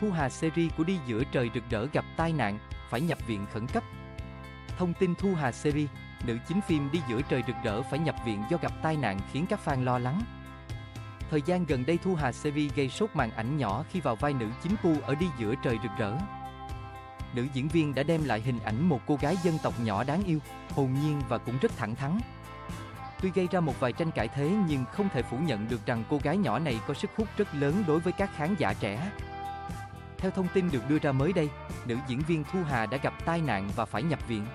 Thu Hà series của Đi giữa trời rực rỡ gặp tai nạn, phải nhập viện khẩn cấp. Thông tin Thu Hà series, nữ chính phim Đi giữa trời rực rỡ phải nhập viện do gặp tai nạn khiến các fan lo lắng. Thời gian gần đây Thu Hà series gây sốt màn ảnh nhỏ khi vào vai nữ chính Pu ở Đi giữa trời rực rỡ. Nữ diễn viên đã đem lại hình ảnh một cô gái dân tộc nhỏ đáng yêu, hồn nhiên và cũng rất thẳng thắn. Tuy gây ra một vài tranh cãi thế nhưng không thể phủ nhận được rằng cô gái nhỏ này có sức hút rất lớn đối với các khán giả trẻ. Theo thông tin được đưa ra mới đây, nữ diễn viên Thu Hà đã gặp tai nạn và phải nhập viện.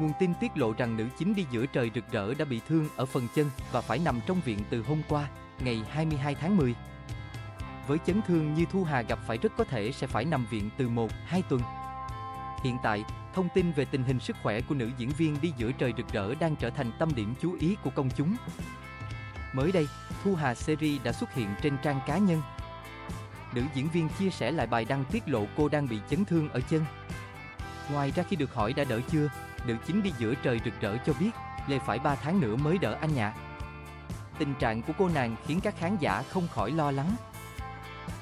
Nguồn tin tiết lộ rằng nữ chính đi giữa trời rực rỡ đã bị thương ở phần chân và phải nằm trong viện từ hôm qua, ngày 22 tháng 10. Với chấn thương như Thu Hà gặp phải rất có thể sẽ phải nằm viện từ 1, 2 tuần. Hiện tại, thông tin về tình hình sức khỏe của nữ diễn viên đi giữa trời rực rỡ đang trở thành tâm điểm chú ý của công chúng. Mới đây, Thu Hà series đã xuất hiện trên trang cá nhân. Nữ diễn viên chia sẻ lại bài đăng tiết lộ cô đang bị chấn thương ở chân. Ngoài ra khi được hỏi đã đỡ chưa, nữ chính đi giữa trời rực rỡ cho biết, Lê phải 3 tháng nữa mới đỡ anh nhạ. Tình trạng của cô nàng khiến các khán giả không khỏi lo lắng.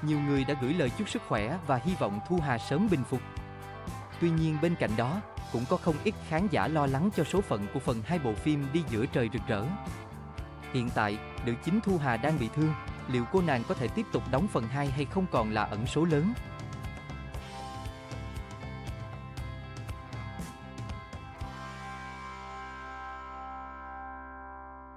Nhiều người đã gửi lời chúc sức khỏe và hy vọng Thu Hà sớm bình phục. Tuy nhiên bên cạnh đó, cũng có không ít khán giả lo lắng cho số phận của phần hai bộ phim Đi giữa trời rực rỡ. Hiện tại, nữ chính Thu Hà đang bị thương, liệu cô nàng có thể tiếp tục đóng phần 2 hay không còn là ẩn số lớn.